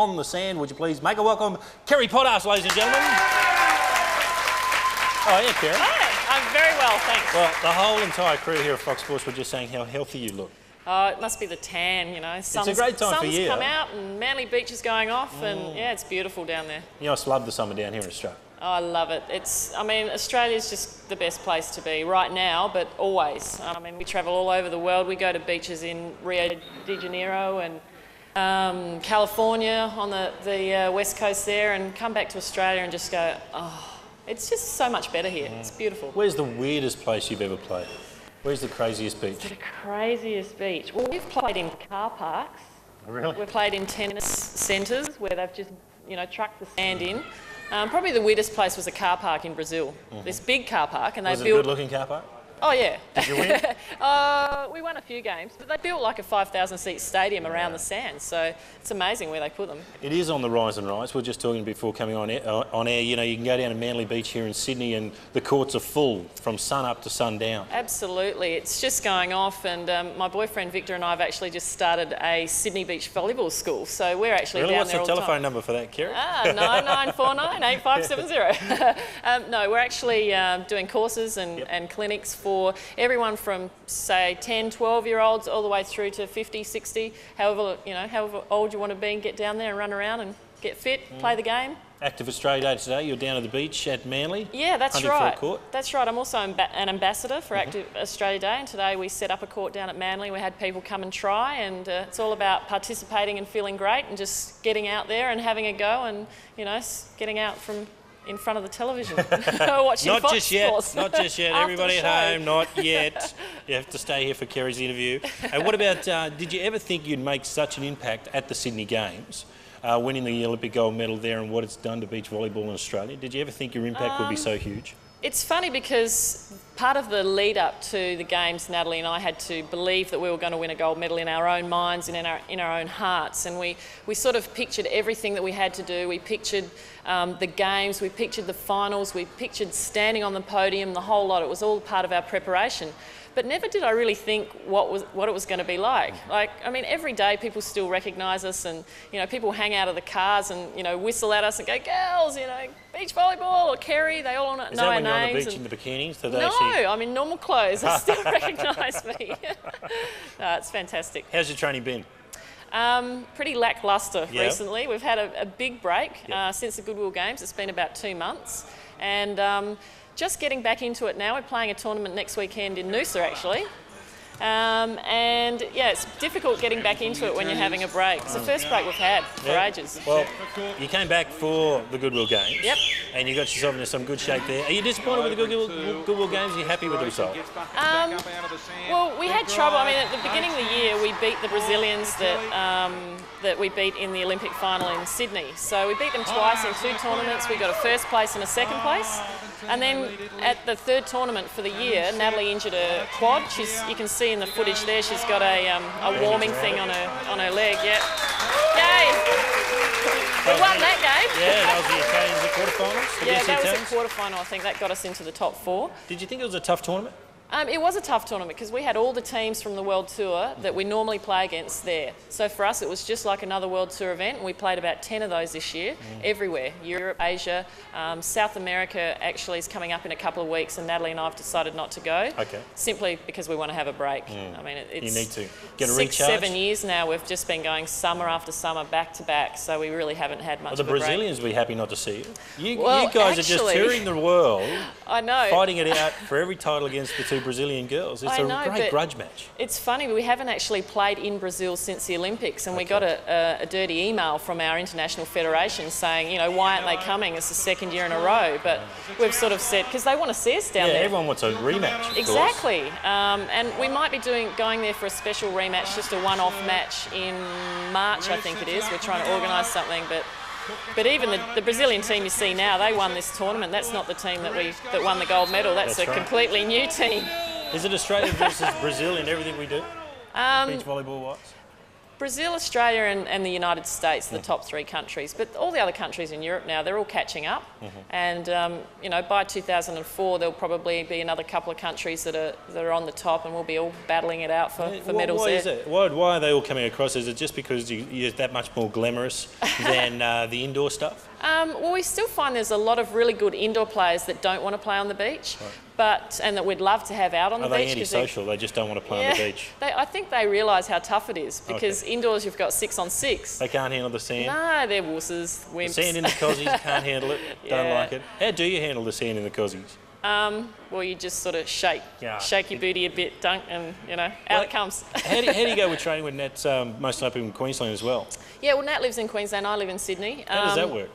on the sand. Would you please make a welcome, Kerri Pottharst, ladies and gentlemen? Oh, yeah, Kerri. Hi, I'm very well, thanks. Well, the whole entire crew here at Fox Sports were just saying how healthy you look. Oh, it must be the tan, you know. Sun's, a great time for sun's you. come out and Manly Beach is going off, and mm. yeah, it's beautiful down there. You know, I just love the summer down here in Australia. Oh, I love it. It's, I mean, Australia's just the best place to be right now, but always. I mean, we travel all over the world. We go to beaches in Rio de Janeiro and um, California on the, the uh, west coast there, and come back to Australia and just go, oh, it's just so much better here. It's beautiful. Where's the weirdest place you've ever played? Where's the craziest beach? The craziest beach. Well, we've played in car parks. Really? We've played in tennis centres where they've just, you know, trucked the sand in. Um, probably the weirdest place was a car park in Brazil. This big car park, and they Was it a good looking car park? Oh yeah. Did you win? uh, won a few games, but they built like a 5,000 seat stadium around the sand, so it's amazing where they put them. It is on the rise and rise. We are just talking before coming on air, uh, on air. You know, you can go down to Manly Beach here in Sydney, and the courts are full from sun up to sundown. Absolutely, it's just going off, and um, my boyfriend Victor and I have actually just started a Sydney Beach volleyball school, so we're actually Really? down What's there the all telephone time. number for that, Kerri? Ah, 9949 8570. um, no, we're actually um, doing courses and, and clinics for everyone from, say, 10, 12 year olds all the way through to 50, 60, however, you know, however old you want to be and get down there and run around and get fit, Mm. play the game. Active Australia Day today. You're down at the beach at Manly. Yeah, that's right. That's right. I'm also an ambassador for Active Australia Day, and today we set up a court down at Manly. We had people come and try, and uh, it's all about participating and feeling great, and just getting out there and having a go, and you know, getting out from in front of the television, watching Not Fox just yet. Sports. Not just yet. Everybody at home, not yet. you have to stay here for Kerri's interview. And what about? Uh, did you ever think you'd make such an impact at the Sydney Games? Uh, winning the Olympic gold medal there and what it's done to beach volleyball in Australia. Did you ever think your impact Um, would be so huge? It's funny because part of the lead up to the games, Natalie and I had to believe that we were going to win a gold medal in our own minds and in our in our own hearts, and we we sort of pictured everything that we had to do. We pictured um, the games, we pictured the finals, we pictured standing on the podium, the whole lot. It was all part of our preparation. But never did I really think what was what it was going to be like. Like, I mean, every day people still recognise us, and you know, people hang out of the cars and you know whistle at us and go, "Girls, you know, beach volleyball or Kerri." They all know Is our that when you're on the beach in the bikinis? Do they no, actually- I'm in normal clothes. They still recognise me. no, it's fantastic. How's your training been? Um, pretty lacklustre Yeah. recently. We've had a, a big break Yeah. uh, since the Goodwill Games. It's been about two months. And um, just getting back into it now. We're playing a tournament next weekend in Noosa, actually. Um, and yeah, it's difficult getting back into it when you're having a break. It's the first break we've had for Yeah. ages. Well, you came back for the Goodwill Games. Yep. And you got yourself into some good shape there. Are you disappointed with the Goodwill, Goodwill Games? Are you happy with the result? Um, well, we had trouble. I mean, at the beginning of the year, we beat the Brazilians that um, that we beat in the Olympic final in Sydney. So we beat them twice in two tournaments. We got a first place and a second place. And then at the third tournament for the year, Natalie injured her quad. She's, you can see in the footage there, she's got a, um, a warming thing on her on her leg. Yeah. Yay! We won that game. Yeah, that was the Italians at quarterfinals. Yeah, the that was a Italians. quarter final. I think that got us into the top four. Did you think it was a tough tournament? Um, it was a tough tournament because we had all the teams from the World Tour that we normally play against there. So for us, it was just like another World Tour event, and we played about 10 of those this year, everywhere Europe, Asia, um, South America actually is coming up in a couple of weeks, and Natalie and I have decided not to go. Okay. Simply because we want to have a break. I mean, it, it's need to get a six, recharge. seven years now. We've just been going summer after summer, back to back, so we really haven't had much Well, the of a break. Brazilians will be happy not to see you. You, Well, you guys are just touring the world, I know. fighting it out for every title against the two Brazilian girls. It's I a know, great grudge match. It's funny, we haven't actually played in Brazil since the Olympics, and we got a, a, a dirty email from our international federation saying, you know, why aren't they coming? It's the second year in a row. But we've sort of said, because they want to see us down Yeah, there. everyone wants a rematch. Exactly, um, and we might be doing going there for a special rematch, just a one-off match in March, I think it is. We're trying to organise something, but but even the, the Brazilian team you see now, they won this tournament. That's not the team that we that won the gold medal. That's, That's a right. completely new team. Is it Australia versus Brazil in everything we do? Um, Beach volleyball wise? Brazil, Australia, and, and the United States, the top three countries. But all the other countries in Europe now, they're all catching up. And um, you know, by 2004, there'll probably be another couple of countries that are that are on the top, and we'll be all battling it out for, for Why- medals why there. is it? Why, why are they all coming across? Is it just because you, you're that much more glamorous than uh, the indoor stuff? Um, well, we still find there's a lot of really good indoor players that don't want to play on the beach, but and that we'd love to have out on Are the beach. 'cause they're- antisocial? They just don't want to play Yeah, on the beach. They, I think they realise how tough it is because indoors you've got six on six. They can't handle the sand. No, they're wusses, wimps. Sand in the cozies, can't handle it, don't like it. How do you handle the sand in the cozies? Um, well, you just sort of shake, Yeah. shake your booty a bit, dunk, and you know, out Well, it comes. How do, how do you go with training when Nat's um, most up in Queensland as well? yeah, well, Nat lives in Queensland. I live in Sydney. How does that Um, work?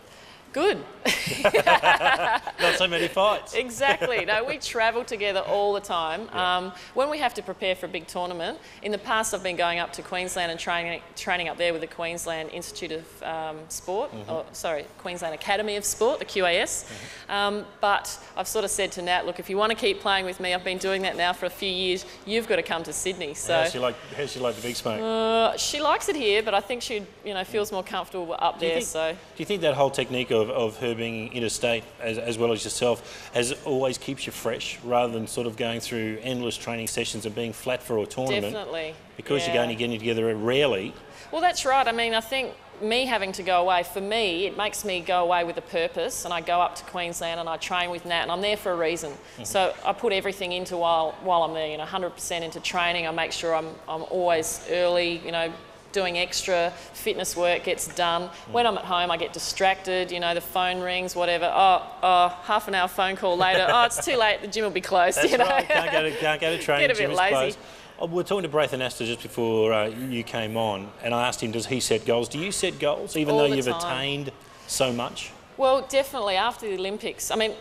Good. Not so many fights. exactly. No, we travel together all the time. Um, when we have to prepare for a big tournament, in the past I've been going up to Queensland and training training up there with the Queensland Institute of um, Sport, or sorry, Queensland Academy of Sport, the QAS. Um, but I've sort of said to Nat, look, if you want to keep playing with me, I've been doing that now for a few years. You've got to come to Sydney. So. How's she like? How's she like the big smoke? Uh, she likes it here, but I think she, you know, feels more comfortable up Do there. think- So Do you think that whole technique of, of her being interstate as, as well as yourself has always keeps you fresh rather than sort of going through endless training sessions and being flat for a tournament? definitely, Because yeah. you're only getting together rarely. Well, that's right. I mean, I think me having to go away, for me, it makes me go away with a purpose. And I go up to Queensland and I train with Nat, and I'm there for a reason. Mm-hmm. So I put everything into while, while I'm there, you know, 100% into training. I make sure I'm, I'm always early, you know, doing extra fitness work gets done. When I'm at home, I get distracted, you know, the phone rings, whatever. Oh, oh half an hour phone call later. oh, it's too late, the gym will be closed, That's you know. right. Can't go to, can't go to training. Get a bit lazy. closed. Oh, we were talking to Braithen Astor just before uh, you came on, and I asked him, does he set goals? Do you set goals, even All though you've time. attained so much? Well, definitely after the Olympics. I mean,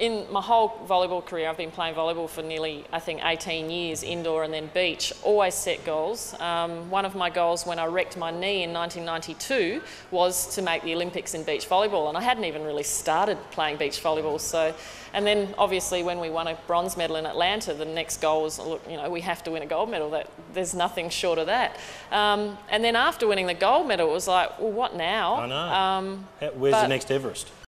in my whole volleyball career, I've been playing volleyball for nearly, I think, 18 years, indoor and then beach. Always set goals. Um, one of my goals when I wrecked my knee in 1992 was to make the Olympics in beach volleyball, and I hadn't even really started playing beach volleyball. So, and then obviously when we won a bronze medal in Atlanta, the next goal was, look, you know, we have to win a gold medal. That there's nothing short of that. Um, and then after winning the gold medal, it was like, well, what now? I know. Um, Where's the next Everest?